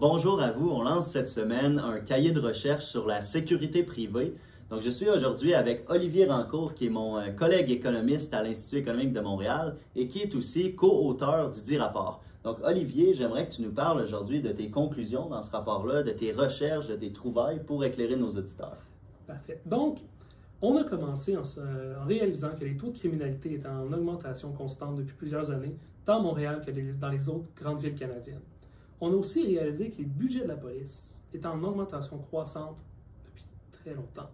Bonjour à vous, on lance cette semaine un cahier de recherche sur la sécurité privée. Donc je suis aujourd'hui avec Olivier Rancourt qui est mon euh, collègue économiste à l'Institut économique de Montréal et qui est aussi co-auteur du dit rapport. Donc Olivier, j'aimerais que tu nous parles aujourd'hui de tes conclusions dans ce rapport-là, de tes recherches, de tes trouvailles pour éclairer nos auditeurs. Parfait. Donc, on a commencé en, se- réalisant que les taux de criminalité étaient en augmentation constante depuis plusieurs années, tant à Montréal que dans les autres grandes villes canadiennes. On a aussi réalisé que les budgets de la police étaient en augmentation croissante depuis très longtemps.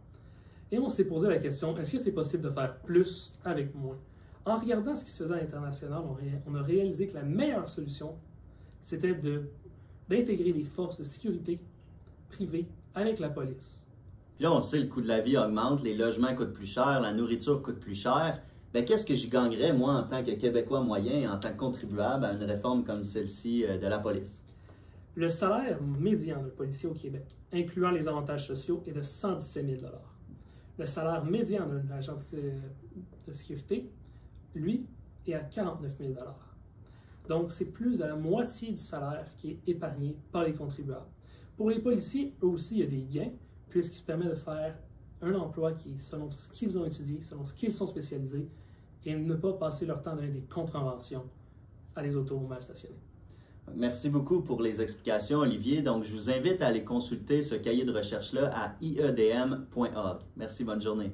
Et on s'est posé la question, est-ce que c'est possible de faire plus avec moins? En regardant ce qui se faisait à l'international, on, a réalisé que la meilleure solution, c'était d'intégrer les forces de sécurité privées avec la police. Là, on sait le coût de la vie augmente, les logements coûtent plus cher, la nourriture coûte plus cher. Ben, qu'est-ce que j'y gagnerais, moi, en tant que Québécois moyen et en tant que contribuable à une réforme comme celle-ci euh, de la police? Le salaire médian d'un policier au Québec, incluant les avantages sociaux, est de 117 000 Le salaire médian d'un agent de, sécurité, lui, est à 49 000 Donc, c'est plus de la moitié du salaire qui est épargné par les contribuables. Pour les policiers, eux aussi, il y a des gains, puisqu'ils permettent de faire un emploi qui selon ce qu'ils ont étudié, selon ce qu'ils sont spécialisés, et ne pas passer leur temps donner des contraventions à des autos mal stationnés. Merci beaucoup pour les explications, Olivier. Donc, je vous invite à aller consulter ce cahier de recherche-là à iedm.org. Merci, bonne journée.